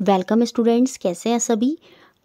Welcome students कैसे हैं सभी?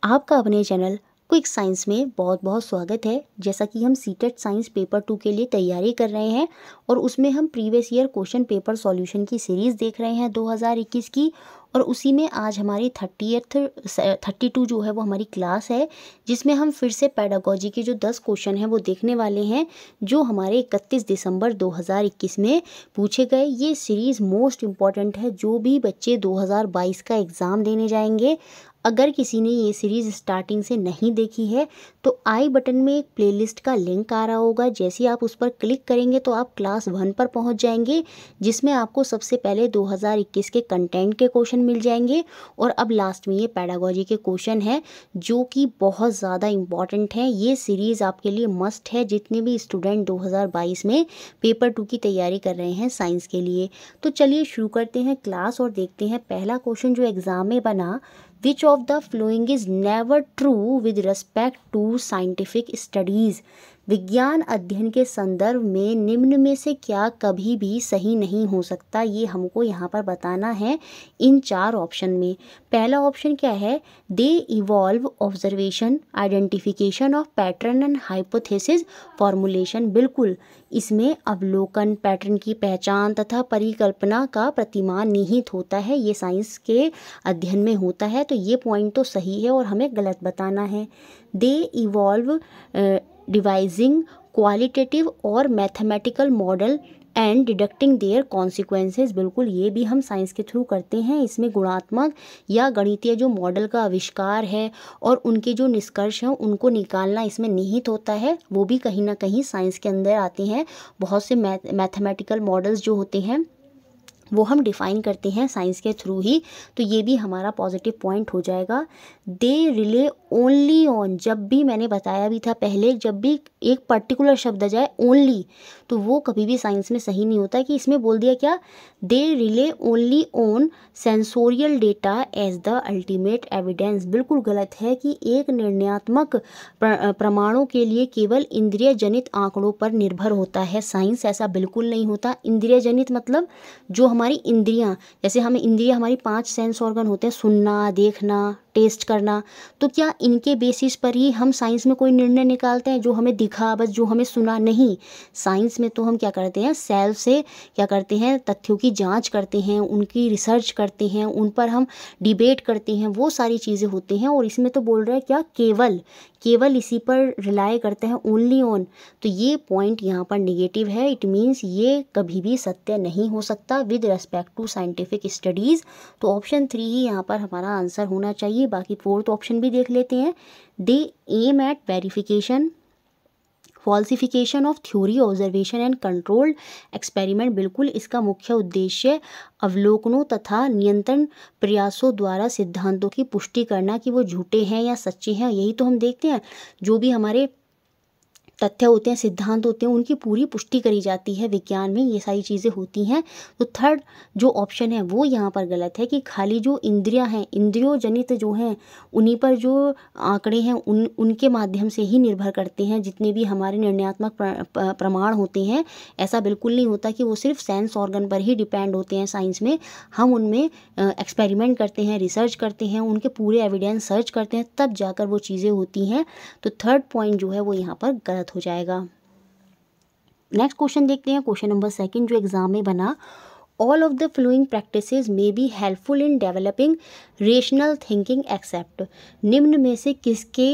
आपका अपने चैनल क्विक साइंस में बहुत बहुत स्वागत है। जैसा कि हम सीटेट साइंस पेपर टू के लिए तैयारी कर रहे हैं और उसमें हम previous year question paper solution की सीरीज़ देख रहे हैं 2021 की और उसी में आज हमारी थर्टीथ थर्टी टू जो है वो हमारी क्लास है, जिसमें हम फिर से पैडागोजी के जो दस क्वेश्चन हैं वो देखने वाले हैं, जो हमारे इकतीस दिसंबर 2021 में पूछे गए। ये सीरीज़ मोस्ट इंपॉर्टेंट है, जो भी बच्चे 2022 का एग्ज़ाम देने जाएँगे अगर किसी ने ये सीरीज़ स्टार्टिंग से नहीं देखी है तो आई बटन में एक प्लेलिस्ट का लिंक आ रहा होगा। जैसे आप उस पर क्लिक करेंगे तो आप क्लास वन पर पहुँच जाएँगे, जिसमें आपको सबसे पहले 2021 के कंटेंट के क्वेश्चन मिल जाएँगे। और अब लास्ट में ये पैडागोजी के क्वेश्चन हैं, जो कि बहुत ज़्यादा इंपॉर्टेंट हैं। ये सीरीज़ आपके लिए मस्ट है, जितने भी स्टूडेंट दो हज़ार बाईस में पेपर टू की तैयारी कर रहे हैं साइंस के लिए। तो चलिए शुरू करते हैं क्लास और देखते हैं पहला क्वेश्चन जो एग्ज़ाम में बना Which of the following is never true with respect to scientific studies? विज्ञान अध्ययन के संदर्भ में निम्न में से क्या कभी भी सही नहीं हो सकता, ये हमको यहाँ पर बताना है इन चार ऑप्शन में। पहला ऑप्शन क्या है? They evolve observation identification of pattern and hypothesis formulation बिल्कुल, इसमें अवलोकन पैटर्न की पहचान तथा परिकल्पना का प्रतिमान निहित होता है, ये साइंस के अध्ययन में होता है तो ये पॉइंट तो सही है और हमें गलत बताना है। दे इवॉल्व डिवाइजिंग क्वालिटेटिव और mathematical model and deducting their consequences बिल्कुल, ये भी हम साइंस के थ्रू करते हैं। इसमें गुणात्मक या गणितीय जो मॉडल का आविष्कार है और उनके जो निष्कर्ष हैं, उनको निकालना इसमें निहित होता है। वो भी कहीं ना कहीं साइंस के अंदर आते हैं। बहुत से मैथमेटिकल मॉडल्स जो होते हैं, वो हम डिफ़ाइन करते हैं साइंस के थ्रू ही। तो ये भी हमारा पॉजिटिव पॉइंट हो जाएगा। दे रिले ओनली ऑन जब भी मैंने बताया भी था पहले, जब भी एक पर्टिकुलर शब्द आ जाए ओनली तो वो कभी भी साइंस में सही नहीं होता कि इसमें बोल दिया क्या? They rely only on sensorial data as the ultimate evidence बिल्कुल गलत है कि एक निर्णयात्मक प्रमाणों के लिए केवल इंद्रिय जनित आंकड़ों पर निर्भर होता है साइंस ऐसा बिल्कुल नहीं होता। इंद्रिय जनित मतलब जो हमारी इंद्रियाँ, जैसे हम इंद्रिया, हमारी पाँच सेंस ऑर्गन होते हैं, सुनना, देखना टेस्ट करना तो क्या इनके बेसिस पर ही हम साइंस में कोई निर्णय निकालते हैं, जो हमें दिखा, बस जो हमें सुना नहीं। साइंस में तो हम क्या करते हैं? सेल्फ से क्या करते हैं? तथ्यों की जाँच करते हैं, उनकी रिसर्च करते हैं, उन पर हम डिबेट करते हैं, वो सारी चीज़ें होती हैं। और इसमें तो बोल रहे हैं क्या? केवल। केवल इसी पर रिलाई करते हैं ओनली ऑन तो ये पॉइंट यहाँ पर निगेटिव है। इट मीन्स ये कभी भी सत्य नहीं हो सकता with respect to scientific studies तो ऑप्शन थ्री ही यहाँ पर हमारा आंसर होना चाहिए। बाकी फोर्थ ऑप्शन भी देख लेते हैं। They aim at verification falsification of theory observation and controlled experiment बिल्कुल इसका मुख्य उद्देश्य अवलोकनों तथा नियंत्रण प्रयासों द्वारा सिद्धांतों की पुष्टि करना कि वो झूठे हैं या सच्चे हैं। यही तो हम देखते हैं। जो भी हमारे तथ्य होते हैं, सिद्धांत होते हैं, उनकी पूरी पुष्टि करी जाती है, विज्ञान में ये सारी चीज़ें होती हैं। तो थर्ड जो ऑप्शन है, वो यहाँ पर गलत है कि खाली जो इंद्रियाँ हैं इंद्रियों जनित जो हैं, उन्हीं पर जो आंकड़े हैं, उन, उनके माध्यम से ही निर्भर करते हैं। जितने भी हमारे निर्णयात्मक प्रमाण होते हैं, ऐसा बिल्कुल नहीं होता कि वो सिर्फ़ सेंस ऑर्गन पर ही डिपेंड होते हैं साइंस में। हम उनमें एक्सपेरिमेंट करते हैं रिसर्च करते हैं, उनके पूरे एविडेंस सर्च करते हैं, तब जाकर वो चीज़ें होती हैं। तो थर्ड पॉइंट जो है, वो यहाँ पर गलत हो जाएगा। नेक्स्ट क्वेश्चन देखते हैं। क्वेश्चन नंबर सेकंड जो एग्ज़ाम में बना all of the following practices may be helpful in developing rational thinking except निम्न में से किसके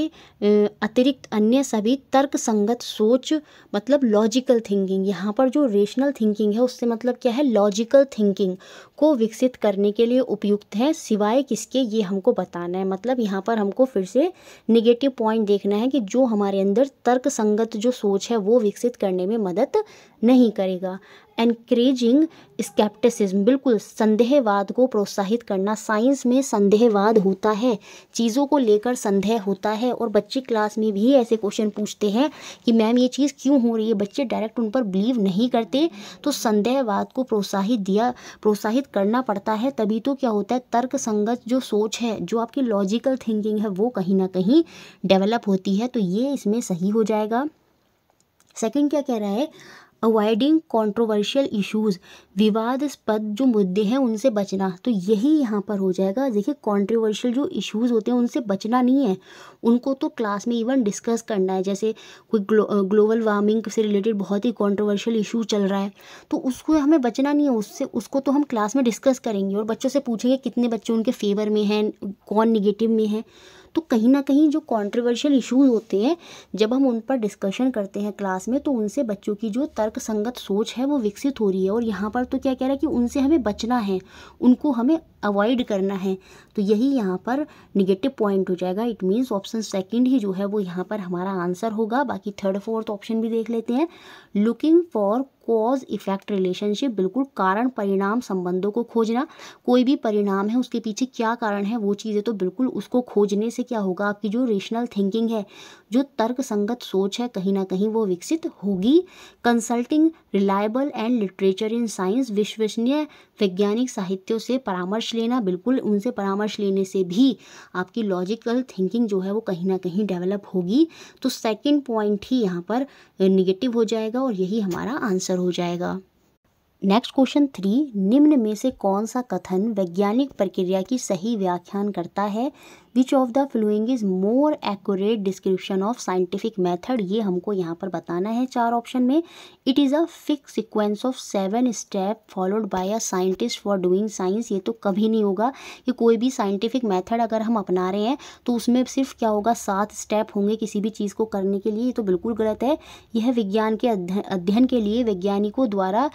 अतिरिक्त अन्य सभी तर्क संगत सोच मतलब लॉजिकल थिंकिंग यहाँ पर जो रेशनल थिंकिंग है, उससे मतलब क्या है? लॉजिकल थिंकिंग को विकसित करने के लिए उपयुक्त है, सिवाय किसके ये हमको बताना है। मतलब यहाँ पर हमको फिर से निगेटिव पॉइंट देखना है कि जो हमारे अंदर तर्क संगत जो सोच है, वो विकसित करने में मदद नहीं करेगा। एनकरेजिंग स्केप्टिसिज्म बिल्कुल, संदेहवाद को प्रोत्साहित करना साइंस में संदेहवाद होता है, चीज़ों को लेकर संदेह होता है, और बच्चे क्लास में भी ऐसे क्वेश्चन पूछते हैं कि मैम, ये चीज़ क्यों हो रही है? बच्चे डायरेक्ट उन पर बिलीव नहीं करते। तो संदेहवाद को प्रोत्साहित दिया, प्रोत्साहित करना पड़ता है, तभी तो क्या होता है तर्क संगत जो सोच है, जो आपकी लॉजिकल थिंकिंग है, वो कहीं ना कहीं डेवलप होती है तो ये इसमें सही हो जाएगा। सेकंड क्या कह रहा है? अवॉइडिंग कंट्रोवर्शियल इश्यूज़ विवादस्पद जो मुद्दे हैं उनसे बचना। तो यही यहाँ पर हो जाएगा। देखिए कंट्रोवर्शियल जो इश्यूज़ होते हैं उनसे बचना नहीं है। उनको तो क्लास में इवन डिस्कस करना है। जैसे कोई ग्लो, ग्लोबल वार्मिंग से रिलेटेड बहुत ही कॉन्ट्रोवर्शियल इशू चल रहा है। तो उसको हमें बचना नहीं है। उससे उसको तो हम क्लास में डिस्कस करेंगे और बच्चों से पूछेंगे कितने बच्चे उनके फेवर में हैं कौन निगेटिव में है। तो कहीं ना कहीं जो कंट्रोवर्शियल इश्यूज़ होते हैं, जब हम उन पर डिस्कशन करते हैं क्लास में तो उनसे बच्चों की जो तर्क संगत सोच है, वो विकसित हो रही है। और यहाँ पर तो क्या कह रहा है कि उनसे हमें बचना है, उनको हमें अवॉइड करना है। तो यही यहाँ पर निगेटिव पॉइंट हो जाएगा। इट मीन्स ऑप्शन सेकंड ही जो है, वो यहाँ पर हमारा आंसर होगा। बाकी थर्ड फोर्थ ऑप्शन भी देख लेते हैं। Looking for cause effect relationship बिल्कुल कारण, परिणाम, संबंधों को खोजना, कोई भी परिणाम है, उसके पीछे क्या कारण है, वो चीज़ें तो बिल्कुल उसको खोजने से क्या होगा, आपकी जो रेशनल थिंकिंग है, जो तर्क संगत सोच है, कहीं ना कहीं वो विकसित होगी। Consulting reliable and literature in science विश्वसनीय वैज्ञानिक साहित्यों से परामर्श लेना, बिल्कुल उनसे परामर्श लेने से भी आपकी लॉजिकल थिंकिंग जो है वो कहीं ना कहीं डेवलप होगी। तो सेकेंड पॉइंट ही यहाँ पर निगेटिव हो जाएगा और यही हमारा आंसर हो जाएगा। नेक्स्ट क्वेश्चन थ्री निम्न में से कौन सा कथन वैज्ञानिक प्रक्रिया की सही व्याख्यान करता है? Which of the following is more accurate description of scientific method ये हमको यहाँ पर बताना है चार ऑप्शन में। It is a fixed sequence of seven step followed by a scientist for doing science ये तो कभी नहीं होगा कि कोई भी साइंटिफिक मेथड अगर हम अपना रहे हैं तो उसमें सिर्फ़ क्या होगा? सात स्टेप होंगे किसी भी चीज़ को करने के लिए। ये तो बिल्कुल गलत है। यह विज्ञान के अध्ययन के लिए वैज्ञानिकों द्वारा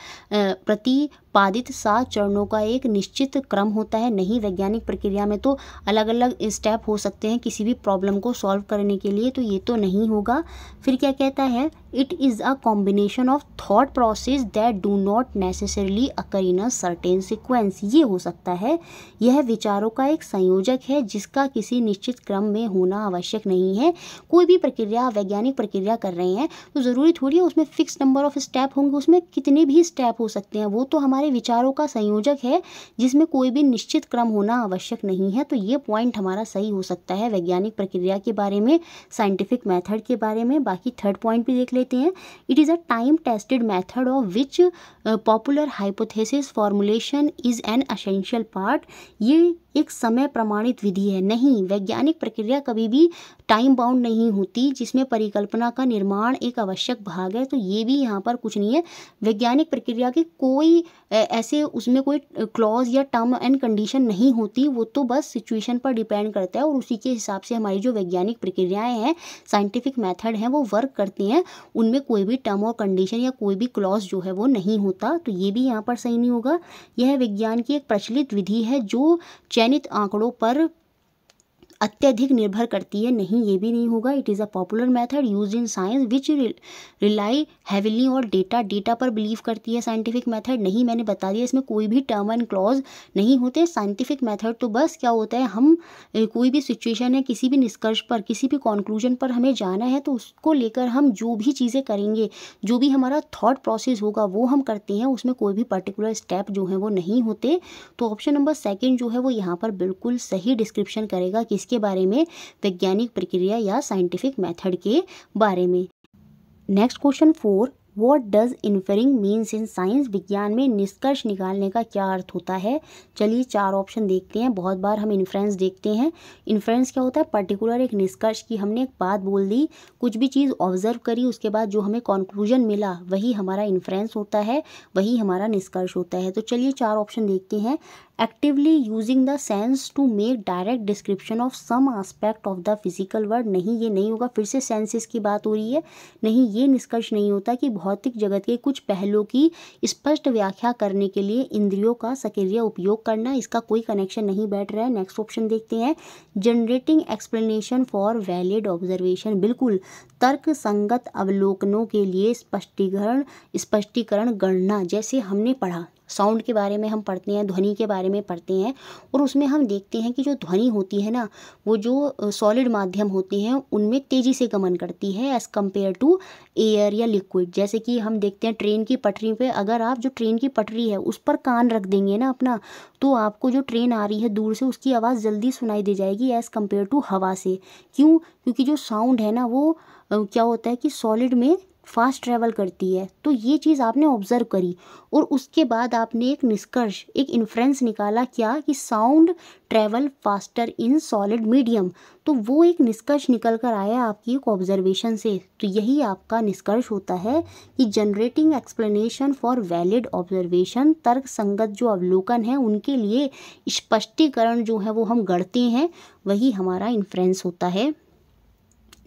प्रति पादित सात चरणों का एक निश्चित क्रम होता है, नहीं वैज्ञानिक प्रक्रिया में तो अलग अलग स्टेप हो सकते हैं किसी भी प्रॉब्लम को सॉल्व करने के लिए तो ये तो नहीं होगा। फिर क्या कहता है? It is a combination of thought process that do not necessarily occur in a certain sequence ये हो सकता है। यह विचारों का एक संयोजक है, जिसका किसी निश्चित क्रम में होना आवश्यक नहीं है। कोई भी प्रक्रिया, वैज्ञानिक प्रक्रिया कर रहे हैं तो ज़रूरी थोड़ी है उसमें फिक्स नंबर ऑफ़ स्टेप होंगे, उसमें कितने भी स्टेप हो सकते हैं, वो तो हमारे विचारों का संयोजक है, जिसमें कोई भी निश्चित क्रम होना आवश्यक नहीं है। तो ये पॉइंट हमारा सही हो सकता है वैज्ञानिक प्रक्रिया के बारे में साइंटिफिक मेथड के बारे में। बाकी थर्ड पॉइंट भी देख लेते हैं। It is a time tested method of which popular hypothesis formulation is an essential part ये एक समय प्रमाणित विधि है। नहीं, वैज्ञानिक प्रक्रिया कभी भी टाइम बाउंड नहीं होती, जिसमें परिकल्पना का निर्माण एक आवश्यक भाग है। तो ये भी यहाँ पर कुछ नहीं है। वैज्ञानिक प्रक्रिया की कोई ऐसे उसमें कोई क्लॉज या टर्म एंड कंडीशन नहीं होती, वो तो बस सिचुएशन पर डिपेंड करता है और उसी के हिसाब से हमारी जो वैज्ञानिक प्रक्रियाएँ हैं साइंटिफिक मेथड हैं, वो वर्क करती हैं। उनमें कोई भी टर्म और कंडीशन या कोई भी क्लॉज जो है वो नहीं होता तो ये भी यहाँ पर सही नहीं होगा। यह विज्ञान की एक प्रचलित विधि है, जो चयनित आंकड़ों पर अत्यधिक निर्भर करती है। नहीं, ये भी नहीं होगा। It is a popular method used in science which rely heavily और डेटा डेटा पर बिलीव करती है साइंटिफिक मेथड नहीं, मैंने बता दिया, इसमें कोई भी टर्म एंड क्लॉज नहीं होते। साइंटिफिक मेथड तो बस क्या होता है, हम कोई भी सिचुएशन है, किसी भी निष्कर्ष पर, किसी भी कॉन्क्लूजन पर हमें जाना है तो उसको लेकर हम जो भी चीज़ें करेंगे, जो भी हमारा थॉट प्रोसेस होगा, वो हम करते हैं। उसमें कोई भी पर्टिकुलर स्टेप जो है, वो नहीं होते। तो ऑप्शन नंबर सेकेंड जो है, वो यहाँ पर बिल्कुल सही डिस्क्रिप्शन करेगा, किसके के बारे में वैज्ञानिक प्रक्रिया या साइंटिफिक मेथड के बारे में। Next question four what does inferring means in science विज्ञान में निष्कर्ष निकालने का क्या अर्थ होता है? चलिए चार ऑप्शन देखते हैं। बहुत बार हम इन्फ्रेंस देखते हैं। इन्फ्रेंस क्या होता है? पर्टिकुलर एक निष्कर्ष की हमने एक बात बोल दी। कुछ भी चीज़ ऑब्ज़र्व करी, उसके बाद जो हमें कॉन्क्लूजन मिला, वही हमारा इन्फ्रेंस होता है, वही हमारा निष्कर्ष होता है। तो चलिए चार ऑप्शन देखते हैं। Actively using the sense to make direct description of some aspect of the physical world नहीं, ये नहीं होगा। फिर से सेंसेस की बात हो रही है। नहीं, ये निष्कर्ष नहीं होता कि भौतिक जगत के कुछ पहलुओं की स्पष्ट व्याख्या करने के लिए इंद्रियों का सक्रिय उपयोग करना, इसका कोई कनेक्शन नहीं बैठ रहा है। नेक्स्ट ऑप्शन देखते हैं। Generating explanation for valid observation बिल्कुल तर्क संगत अवलोकनों के लिए स्पष्टीकरण स्पष्टीकरण गणना, जैसे हमने पढ़ा। साउंड के बारे में हम पढ़ते हैं, ध्वनि के बारे में पढ़ते हैं और उसमें हम देखते हैं कि जो ध्वनि होती है ना, वो जो सॉलिड माध्यम होते हैं, उनमें तेज़ी से गमन करती है एज़ कंपेयर टू एयर या लिक्विड जैसे कि हम देखते हैं ट्रेन की पटरी पे, अगर आप जो ट्रेन की पटरी है, उस पर कान रख देंगे ना अपना तो आपको जो ट्रेन आ रही है दूर से, उसकी आवाज़ जल्दी सुनाई दे जाएगी एज़ कंपेयर टू हवा से. क्यों? क्योंकि जो साउंड है ना, वो क्या होता है कि सॉलिड में फास्ट ट्रैवल करती है तो ये चीज़ आपने ऑब्ज़र्व करी और उसके बाद आपने एक निष्कर्ष, एक इन्फ्रेंस निकाला क्या कि sound travel faster in solid medium तो वो एक निष्कर्ष निकल कर आया आपकी एक ऑब्जर्वेशन से। तो यही आपका निष्कर्ष होता है कि generating explanation for valid observation तर्क संगत जो अवलोकन है, उनके लिए स्पष्टीकरण जो है वो हम गढ़ते हैं, वही हमारा इन्फ्रेंस होता है।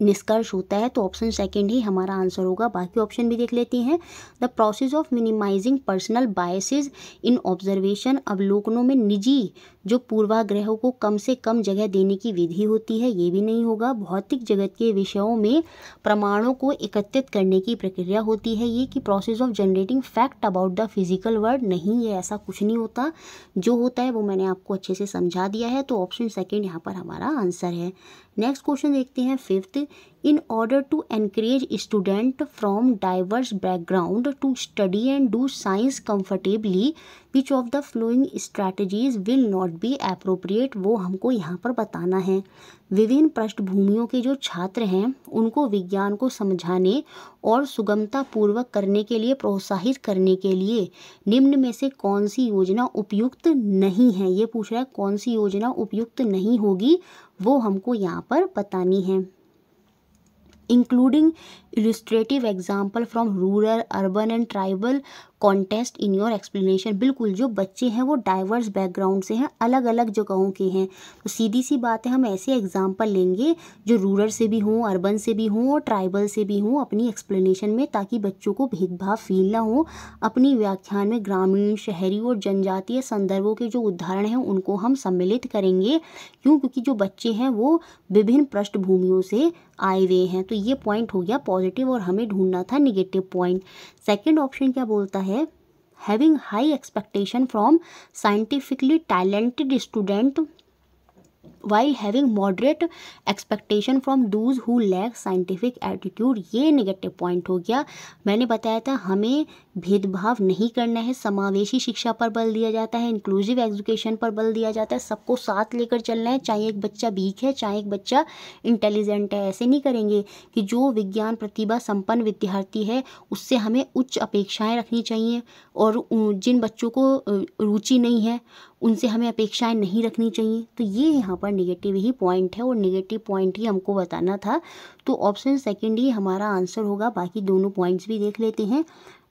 निष्कर्ष होता है तो ऑप्शन सेकंड ही हमारा आंसर होगा। बाकी ऑप्शन भी देख लेते हैं। The process of minimising personal biases in observation अवलोकनों में निजी जो पूर्वाग्रहों को कम से कम जगह देने की विधि होती है, ये भी नहीं होगा। भौतिक जगत के विषयों में प्रमाणों को एकत्रित करने की प्रक्रिया होती है ये कि process of generating fact about the physical world नहीं ये ऐसा कुछ नहीं होता। जो होता है वो मैंने आपको अच्छे से समझा दिया है तो ऑप्शन सेकेंड यहाँ पर हमारा आंसर है। नेक्स्ट क्वेश्चन देखते हैं fifth in order to encourage student from diverse background to study and do science comfortably which of the following strategies will not be appropriate वो हमको यहाँ पर बताना है। विभिन्न पृष्ठभूमियों के जो छात्र हैं, उनको विज्ञान को समझाने और सुगमता पूर्वक करने के लिए, प्रोत्साहित करने के लिए निम्न में से कौन सी योजना उपयुक्त नहीं है? ये पूछ रहा है, कौन सी योजना उपयुक्त नहीं होगी? वो हमको यहाँ पर बतानी है। Including illustrative example from rural urban and tribal context in your explanation बिल्कुल, जो बच्चे हैं वो डाइवर्स बैकग्राउंड से हैं अलग अलग जगहों के हैं। तो सीधी सी बात है, हम ऐसे एग्ज़ाम्पल लेंगे जो रूरल से भी हों अर्बन से भी हों और ट्राइबल से भी हों अपनी एक्सप्लेनेशन में ताकि बच्चों को भेदभाव फील ना हो। अपनी व्याख्यान में ग्रामीण, शहरी और जनजातीय संदर्भों के जो उदाहरण हैं, उनको हम सम्मिलित करेंगे। क्यों? क्योंकि जो बच्चे हैं वो विभिन्न पृष्ठभूमियों से आए हुए हैं। तो ये पॉइंट हो गया पॉजिटिव और हमें ढूंढना था निगेटिव पॉइंट सेकेंड ऑप्शन क्या बोलता है? Having high expectation from scientifically talented student while having moderate expectation from those who lack scientific attitude ये नेगेटिव पॉइंट हो गया। मैंने बताया था, हमें भेदभाव नहीं करना है। समावेशी शिक्षा पर बल दिया जाता है इंक्लूसिव एजुकेशन पर बल दिया जाता है। सबको साथ लेकर चलना है, चाहे एक बच्चा वीक है, चाहे एक बच्चा इंटेलिजेंट है। ऐसे नहीं करेंगे कि जो विज्ञान प्रतिभा संपन्न विद्यार्थी है, उससे हमें उच्च अपेक्षाएँ रखनी चाहिए और जिन बच्चों को रुचि नहीं है, उनसे हमें अपेक्षाएँ नहीं रखनी चाहिए। तो ये यहाँ पर निगेटिव ही पॉइंट है और निगेटिव पॉइंट ही हमको बताना था। तो ऑप्शन सेकेंड ही हमारा आंसर होगा, बाकी दोनों पॉइंट्स भी देख लेते हैं।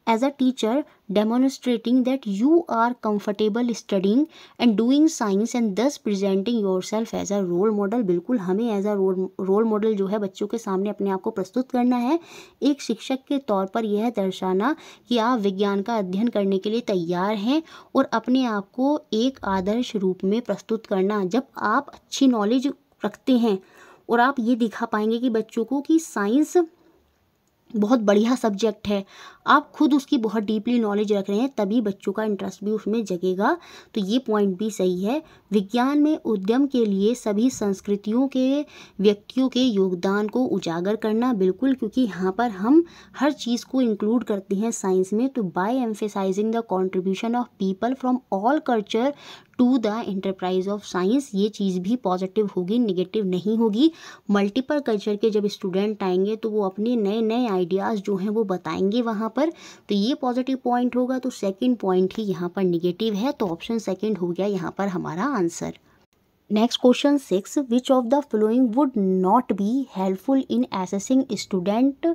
As a teacher demonstrating that you are comfortable studying and doing science and thus presenting yourself as a role model. बिल्कुल हमें as a role role model जो है बच्चों के सामने अपने आप को प्रस्तुत करना है। एक शिक्षक के तौर पर यह दर्शाना कि आप विज्ञान का अध्ययन करने के लिए तैयार हैं और अपने आप को एक आदर्श रूप में प्रस्तुत करना। जब आप अच्छी नॉलेज रखते हैं और आप ये दिखा पाएँगे कि बच्चों को कि साइंस बहुत बढ़िया सब्जेक्ट है। आप खुद उसकी बहुत डीपली नॉलेज रख रहे हैं, तभी बच्चों का इंटरेस्ट भी उसमें जगेगा। तो ये पॉइंट भी सही है। विज्ञान में उद्यम के लिए सभी संस्कृतियों के व्यक्तियों के योगदान को उजागर करना बिल्कुल, क्योंकि यहाँ पर हम हर चीज़ को इंक्लूड करते हैं साइंस में। तो by emphasising the contribution of people from all culture to the enterprise of science ये चीज़ भी पॉजिटिव होगी निगेटिव नहीं होगी। मल्टीपल कल्चर के जब स्टूडेंट आएँगे तो वो अपने नए नए आइडियाज़ जो हैं वो बताएँगे वहाँ पर। तो ये पॉजिटिव पॉइंट होगा तो सेकेंड पॉइंट ही यहाँ पर निगेटिव है तो ऑप्शन सेकेंड हो गया यहाँ पर हमारा answer next question six which of the following would not be helpful in assessing student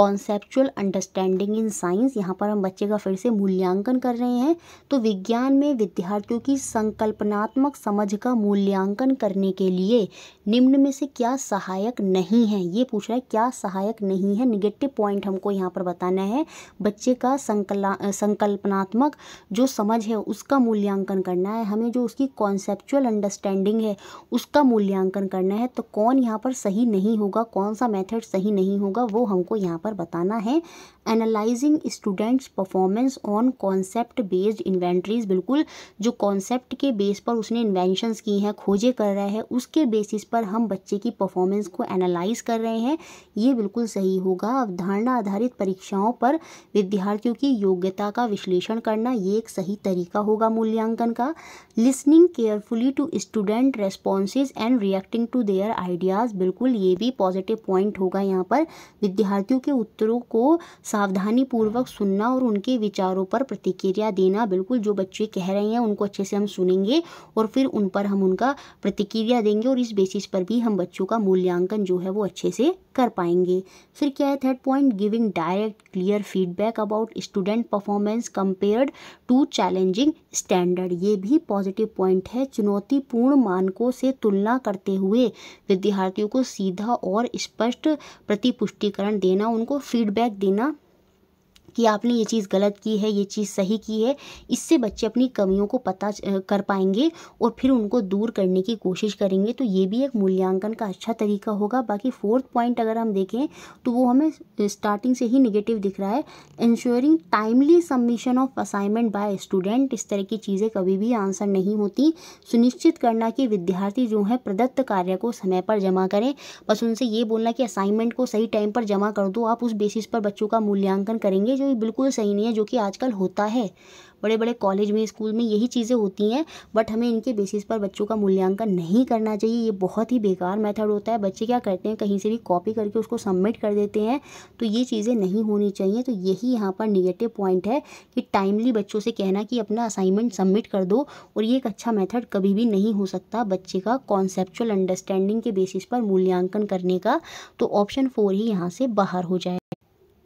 conceptual understanding in science यहाँ पर हम बच्चे का फिर से मूल्यांकन कर रहे हैं। तो विज्ञान में विद्यार्थियों की संकल्पनात्मक समझ का मूल्यांकन करने के लिए निम्न में से क्या सहायक नहीं है? ये पूछ रहा है, क्या सहायक नहीं है? निगेटिव पॉइंट हमको यहाँ पर बताना है। बच्चे का संकला, संकल्पनात्मक जो समझ है, उसका मूल्यांकन करना है। हमें जो उसकी कॉन्सेप्चुअल अंडरस्टैंडिंग है, उसका मूल्यांकन करना है। तो कौन यहाँ पर सही नहीं होगा, कौन सा मेथड सही नहीं होगा, वो हमको यहाँ पर बताना है। Analysing students performance on concept based inventories बिल्कुल, जो कॉन्सेप्ट के बेस पर उसने इन्वेंशंस की हैं, खोजे कर रहा है, उसके बेसिस पर हम बच्चे की परफॉर्मेंस को एनालाइज कर रहे हैं, ये बिल्कुल सही होगा। अवधारणा आधारित परीक्षाओं पर विद्यार्थियों की योग्यता का विश्लेषण करना, ये एक सही तरीका होगा मूल्यांकन का। Listening carefully to student responses and reacting to their ideas बिल्कुल, ये भी पॉजिटिव पॉइंट होगा यहाँ पर। विद्यार्थियों के उत्तरों को सावधानी पूर्वक सुनना और उनके विचारों पर प्रतिक्रिया देना, बिल्कुल जो बच्चे कह रहे हैं, उनको अच्छे से हम सुनेंगे और फिर उन पर हम उनका प्रतिक्रिया देंगे और इस बेसिस पर भी हम बच्चों का मूल्यांकन जो है वो अच्छे से कर पाएँगे। फिर क्या है third point giving direct clear feedback about student performance compared to challenging standard ये भी पॉजिटिव पॉइंट है। चुनौतीपूर्ण मानकों से तुलना करते हुए विद्यार्थियों को सीधा और स्पष्ट प्रतिपुष्टिकरण देना, उनको फीडबैक देना कि आपने ये चीज़ गलत की है, ये चीज़ सही की है, इससे बच्चे अपनी कमियों को पता कर पाएँगे और फिर उनको दूर करने की कोशिश करेंगे। तो ये भी एक मूल्यांकन का अच्छा तरीका होगा। बाकी फोर्थ पॉइंट अगर हम देखें तो वो हमें स्टार्टिंग से ही निगेटिव दिख रहा है। Ensuring timely submission of assignment by student, इस तरह की चीज़ें कभी भी आंसर नहीं होती। सुनिश्चित करना कि विद्यार्थी जो है, प्रदत्त कार्य को समय पर जमा करें। बस उनसे ये बोलना कि असाइनमेंट को सही टाइम पर जमा कर दो। आप उस बेसिस पर बच्चों का मूल्यांकन करेंगे जो बिल्कुल सही नहीं है, जो कि आजकल होता है। बड़े बड़े कॉलेज में स्कूल में यही चीज़ें होती हैं बट हमें इनके बेसिस पर बच्चों का मूल्यांकन नहीं करना चाहिए। ये बहुत ही बेकार मेथड होता है। बच्चे क्या करते हैं, कहीं से भी कॉपी करके उसको सबमिट कर देते हैं तो ये चीज़ें नहीं होनी चाहिए। तो यही यहाँ पर निगेटिव पॉइंट है कि टाइमली बच्चों से कहना कि अपना असाइनमेंट सबमिट कर दो, और ये एक अच्छा मैथड कभी भी नहीं हो सकता बच्चे का कॉन्सेप्चुअल अंडरस्टैंडिंग के बेसिस पर मूल्यांकन करने का। तो ऑप्शन फोर ही यहाँ से बाहर हो जाए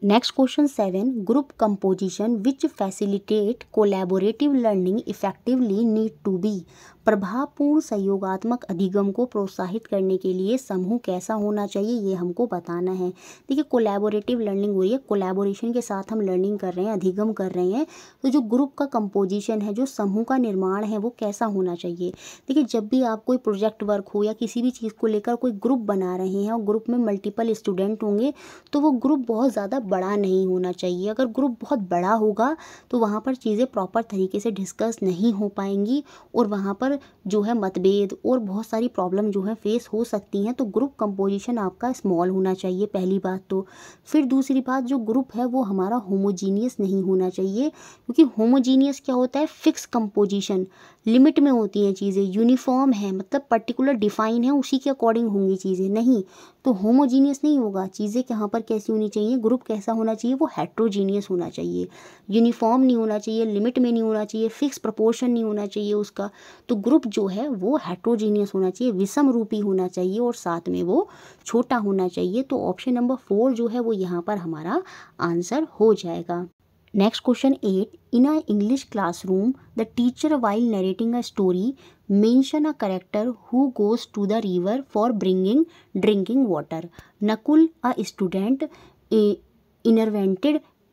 next question seven group composition which facilitate collaborative learning effectively need to be प्रभावपूर्ण सहयोगात्मक अधिगम को प्रोत्साहित करने के लिए समूह कैसा होना चाहिए, ये हमको बताना है। देखिए कोलैबोरेटिव लर्निंग हो रही है कोलैबोरेशन के साथ हम लर्निंग कर रहे हैं, अधिगम कर रहे हैं। तो जो ग्रुप का कंपोजिशन है, जो समूह का निर्माण है, वो कैसा होना चाहिए? देखिए, जब भी आप कोई प्रोजेक्ट वर्क हो या किसी भी चीज़ को लेकर कोई ग्रुप बना रहे हैं और ग्रुप में मल्टीपल स्टूडेंट होंगे तो वो ग्रुप बहुत ज़्यादा बड़ा नहीं होना चाहिए। अगर ग्रुप बहुत बड़ा होगा तो वहाँ पर चीज़ें प्रॉपर तरीके से डिस्कस नहीं हो पाएँगी और वहाँ पर जो है मतभेद और बहुत सारी प्रॉब्लम जो है फेस हो सकती हैं तो ग्रुप कंपोजिशन आपका स्मॉल होना चाहिए पहली बात तो। फिर दूसरी बात, जो ग्रुप है वो हमारा होमोजीनियस नहीं होना चाहिए, क्योंकि होमोजीनियस क्या होता है? फिक्स कंपोजिशन लिमिट में होती हैं चीज़ें, यूनिफॉर्म है मतलब पर्टिकुलर डिफाइन है, उसी के अकॉर्डिंग होंगी चीज़ें, नहीं। तो होमोजीनियस नहीं होगा, चीज़ें कहाँ पर कैसी होनी चाहिए, ग्रुप कैसा होना चाहिए, वो हेट्रोजीनियस होना चाहिए। यूनिफॉर्म नहीं होना चाहिए, लिमिट में नहीं होना चाहिए फिक्स प्रपोर्शन नहीं होना चाहिए उसका। तो ग्रुप जो है, वो हेट्रोजीनियस होना चाहिए, विषम रूपी होना चाहिए और साथ में वो छोटा होना चाहिए। तो ऑप्शन नंबर फोर जो है, वो यहाँ पर हमारा आंसर हो जाएगा। Next question 8. In an English classroom, the teacher while narrating a story mention a character who goes to the river for bringing drinking water. Nakul, a student, eh, intervened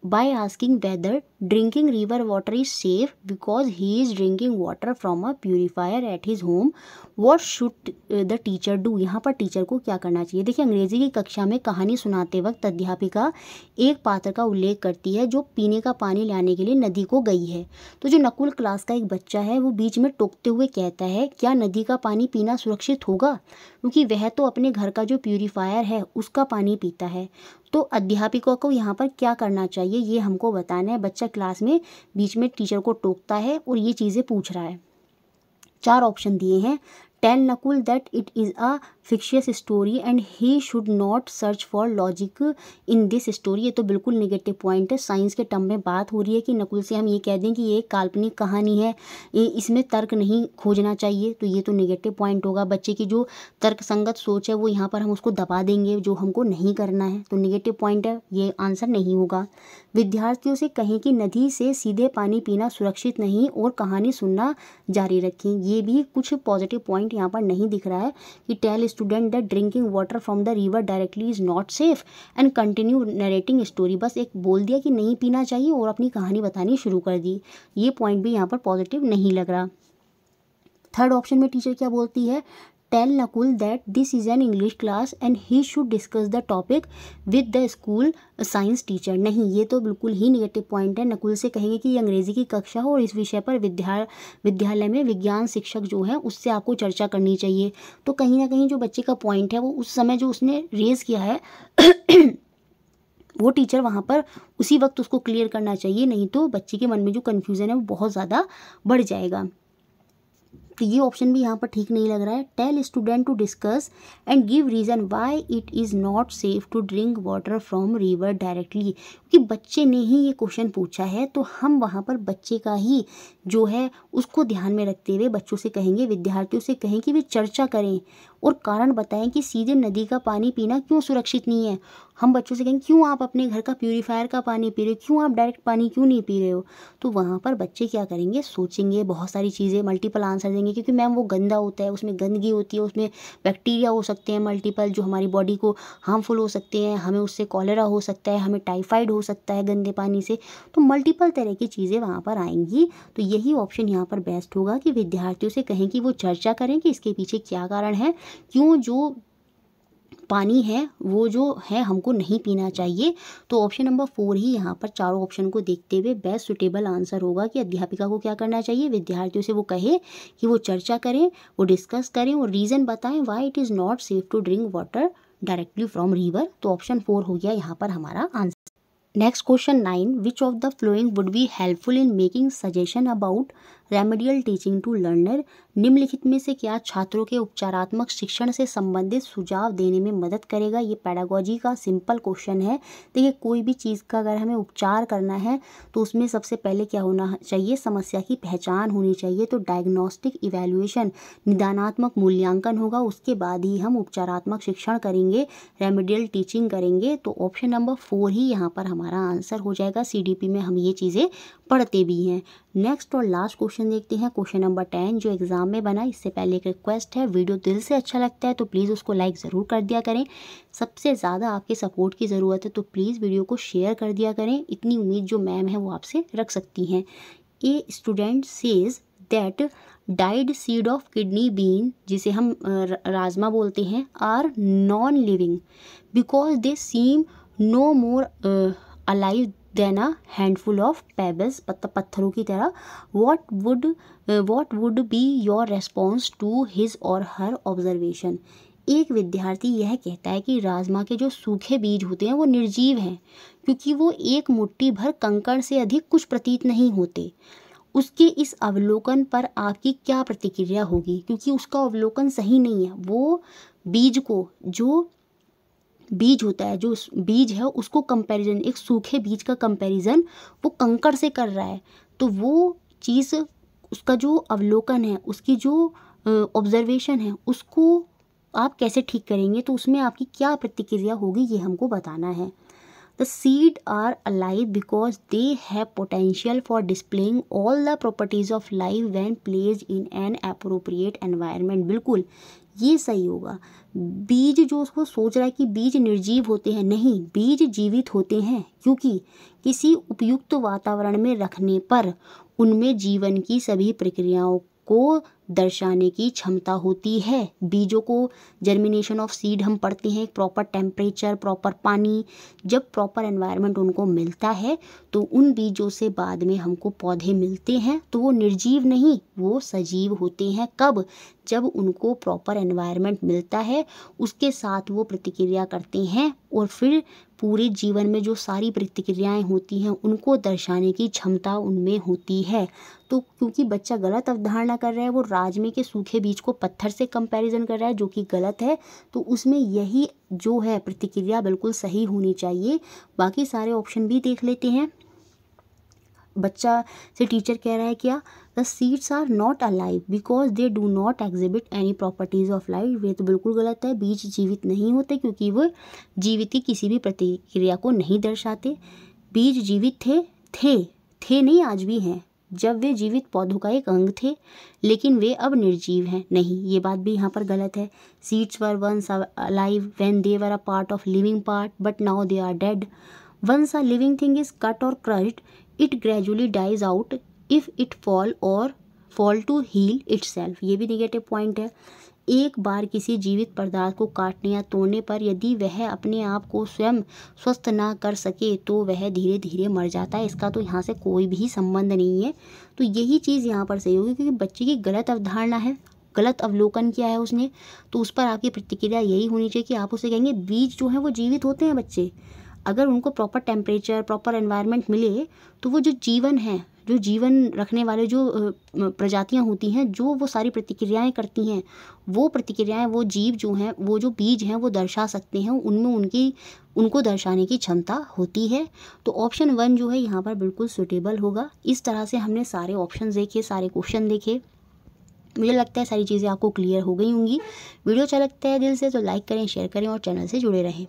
by asking whether drinking river water is safe because he is drinking water from a purifier at his home. What should the teacher do यहाँ पर teacher को क्या करना चाहिए? देखिए, अंग्रेज़ी की कक्षा में कहानी सुनाते वक्त अध्यापिका एक पात्र का उल्लेख करती है जो पीने का पानी लाने के लिए नदी को गई है। तो जो नकुल क्लास का एक बच्चा है, वो बीच में टोकते हुए कहता है, क्या नदी का पानी पीना सुरक्षित होगा? क्योंकि वह तो अपने घर का जो प्यूरीफायर है, उसका पानी पीता है। तो अध्यापिकों को यहाँ पर क्या करना चाहिए, ये हमको बताना है। बच्चा क्लास में बीच में टीचर को टोकता है और ये चीज़ें पूछ रहा है। चार ऑप्शन दिए हैं। Tell Nakul that it is a fictitious story and he should not search for logic in this story ये तो बिल्कुल नेगेटिव पॉइंट है। साइंस के टर्म में बात हो रही है कि नकुल से हम ये कह दें कि ये काल्पनिक कहानी है। ये इसमें तर्क नहीं खोजना चाहिए। तो ये तो नेगेटिव पॉइंट होगा। बच्चे की जो तर्क संगत सोच है, वो यहाँ पर हम उसको दबा देंगे, जो हमको नहीं करना है। तो निगेटिव पॉइंट है। ये आंसर नहीं होगा। विद्यार्थियों से कहें कि नदी से सीधे पानी पीना सुरक्षित नहीं और कहानी सुनना जारी रखें। ये भी कुछ पॉजिटिव पॉइंट यहाँ पर नहीं दिख रहा है कि tell student that drinking water from the river directly is not safe and continue narrating story बस एक बोल दिया कि नहीं पीना चाहिए और अपनी कहानी बतानी शुरू कर दी। ये पॉइंट भी यहाँ पर पॉजिटिव नहीं लग रहा। थर्ड ऑप्शन में टीचर क्या बोलती है? Tell Nakul that this is an English class and he should discuss the topic with the school science teacher नहीं, ये तो बिल्कुल ही निगेटिव पॉइंट है। नकुल से कहेंगे कि ये अंग्रेज़ी की कक्षा हो और इस विषय पर विद्या, विद्यालय में विज्ञान शिक्षक जो है, उससे आपको चर्चा करनी चाहिए। तो कहीं ना कहीं जो बच्चे का पॉइंट है, वो उस समय जो उसने रेज़ किया है, वो टीचर वहाँ पर उसी वक्त उसको क्लियर करना चाहिए। नहीं तो बच्चे के मन में जो कन्फ्यूज़न है, वो बहुत ज़्यादा बढ़ जाएगा। तो ये ऑप्शन भी यहाँ पर ठीक नहीं लग रहा है। Tell student to discuss and give reason why it is not safe to drink water from river directly क्योंकि बच्चे ने ही ये क्वेश्चन पूछा है तो हम वहाँ पर बच्चे का ही जो है, उसको ध्यान में रखते हुए बच्चों से कहेंगे, विद्यार्थियों से कहें कि वे चर्चा करें और कारण बताएँ कि सीधे नदी का पानी पीना क्यों सुरक्षित नहीं है। हम बच्चों से कहेंगे, क्यों आप अपने घर का प्यूरीफायर का पानी पी रहे हो? क्यों आप डायरेक्ट पानी क्यों नहीं पी रहे हो? तो वहाँ पर बच्चे क्या करेंगे? सोचेंगे, बहुत सारी चीज़ें मल्टीपल आंसर देंगे, क्योंकि मैम वो गंदा होता है, उसमें गंदगी होती है, उसमें बैक्टीरिया हो सकते हैं मल्टीपल जो हमारी बॉडी को हार्मफुल हो सकते हैं, हमें उससे कॉलेरा हो सकता है, हमें टाइफाइड हो सकता है गंदे पानी से। तो मल्टीपल तरह की चीज़ें वहाँ पर आएँगी। तो यही ऑप्शन यहाँ पर बेस्ट होगा कि विद्यार्थियों से कहें कि वो चर्चा करें कि इसके पीछे क्या कारण है, क्यों जो पानी है, वो जो है हमको नहीं पीना चाहिए। तो ऑप्शन नंबर फोर ही यहाँ पर चारों ऑप्शन को देखते हुए बेस्ट सुटेबल आंसर होगा कि अध्यापिका को क्या करना चाहिए। विद्यार्थियों से वो कहे कि वो चर्चा करें, वो डिस्कस करें और रीज़न बताएँ why it is not safe to drink water directly from river तो ऑप्शन फोर हो गया यहाँ पर हमारा answer next question nine which of the following would be helpful in making suggestion about remedial teaching to learner निम्नलिखित में से क्या छात्रों के उपचारात्मक शिक्षण से संबंधित सुझाव देने में मदद करेगा? ये पैडागोजी का सिंपल क्वेश्चन है। देखिए, कोई भी चीज़ का अगर हमें उपचार करना है तो उसमें सबसे पहले क्या होना चाहिए? समस्या की पहचान होनी चाहिए। तो डायग्नोस्टिक इवेल्युएशन निदानात्मक मूल्यांकन होगा। उसके बाद ही हम उपचारात्मक शिक्षण करेंगे रेमेडियल टीचिंग करेंगे। तो ऑप्शन नंबर फोर ही यहाँ पर हमारा आंसर हो जाएगा। सीडीपी में हम ये चीज़ें पढ़ते भी हैं। नेक्स्ट और लास्ट क्वेश्चन देखते हैं। क्वेश्चन नंबर टेन जो एग्ज़ाम में बना, इससे पहले एक रिक्वेस्ट है, वीडियो दिल से अच्छा लगता है तो प्लीज़ उसको लाइक ज़रूर कर दिया करें। सबसे ज़्यादा आपके सपोर्ट की ज़रूरत है तो प्लीज़ वीडियो को शेयर कर दिया करें। इतनी उम्मीद जो मैम है वो आपसे रख सकती हैं। A student says that died seed of kidney bean, जिसे हम राजमा बोलते हैं, are non living, because they seem no more alive than a handful of pebbles पत्थरों की तरह what would what would be your response to his और her observation एक विद्यार्थी यह कहता है कि राजमा के जो सूखे बीज होते हैं, वो निर्जीव हैं, क्योंकि वो एक मुट्ठी भर कंकड़ से अधिक कुछ प्रतीत नहीं होते। उसके इस अवलोकन पर आपकी क्या प्रतिक्रिया होगी? क्योंकि उसका अवलोकन सही नहीं है। वो बीज को, जो बीज होता है, जो बीज है, उसको कंपैरिजन एक सूखे बीज का कंपैरिजन वो कंकड़ से कर रहा है। तो वो चीज़, उसका जो अवलोकन है, उसकी जो ऑब्जर्वेशन है, उसको आप कैसे ठीक करेंगे तो उसमें आपकी क्या प्रतिक्रिया होगी, ये हमको बताना है। The seed are alive because they have potential for displaying all the properties of life when place in an appropriate environment बिल्कुल, ये सही होगा। बीज जो उसको सोच रहा है कि बीज निर्जीव होते हैं, नहीं, बीज जीवित होते हैं, क्योंकि किसी उपयुक्त वातावरण में रखने पर उनमें जीवन की सभी प्रक्रियाओं को दर्शाने की क्षमता होती है। बीजों को जर्मिनेशन ऑफ़ सीड हम पढ़ते हैं प्रॉपर टेम्परेचर प्रॉपर पानी, जब प्रॉपर एनवायरनमेंट उनको मिलता है तो उन बीजों से बाद में हमको पौधे मिलते हैं तो वो निर्जीव नहीं, वो सजीव होते हैं। कब? जब उनको प्रॉपर एनवायरनमेंट मिलता है, उसके साथ वो प्रतिक्रिया करते हैं और फिर पूरे जीवन में जो सारी प्रतिक्रियाएँ होती हैं, उनको दर्शाने की क्षमता उनमें होती है। तो क्योंकि बच्चा गलत अवधारणा कर रहा है, वो राजमे के सूखे बीज को पत्थर से कंपैरिजन कर रहा है, जो कि गलत है तो उसमें यही जो है प्रतिक्रिया बिल्कुल सही होनी चाहिए। बाकी सारे ऑप्शन भी देख लेते हैं। बच्चा से टीचर कह रहा है, क्या the seeds are not alive because they do not exhibit any properties of life ये तो बिल्कुल गलत है। बीज जीवित नहीं होते क्योंकि वो जीवित की किसी भी प्रतिक्रिया को नहीं दर्शाते। बीज जीवित थे थे थे नहीं, आज भी हैं। जब वे जीवित पौधों का एक अंग थे, लेकिन वे अब निर्जीव हैं। नहीं, ये बात भी यहाँ पर गलत है। Seeds were once alive when they were a part of living part but now they are dead once a living thing is cut और crushed it gradually dies out if it fall और fall to heal it ये भी negative point है। एक बार किसी जीवित पदार्थ को काटने या तोड़ने पर यदि वह अपने आप को स्वयं स्वस्थ ना कर सके तो वह धीरे धीरे मर जाता है। इसका तो यहाँ से कोई भी संबंध नहीं है। तो यही चीज़ यहाँ पर सही होगी, क्योंकि बच्चे की गलत अवधारणा है। गलत अवलोकन किया है उसने तो उस पर आपकी प्रतिक्रिया यही होनी चाहिए कि आप उसे कहेंगे, बीज जो है वो जीवित होते हैं बच्चे। अगर उनको प्रॉपर टेम्परेचर प्रॉपर एनवायरनमेंट मिले तो वो जो जीवन है जो जीवन रखने वाले जो प्रजातियाँ होती हैं, जो वो सारी प्रतिक्रियाएँ करती हैं, वो प्रतिक्रियाएँ, वो जीव जो हैं, वो जो बीज हैं, वो दर्शा सकते हैं, उनमें उनकी, उनको दर्शाने की क्षमता होती है। तो ऑप्शन वन जो है, यहाँ पर बिल्कुल सुटेबल होगा। इस तरह से हमने सारे ऑप्शन देखे, सारे क्वेश्चन देखे। मुझे लगता है सारी चीज़ें आपको क्लियर हो गई होंगी। वीडियो अच्छा लगता है दिल से तो लाइक करें शेयर करें और चैनल से जुड़े रहें।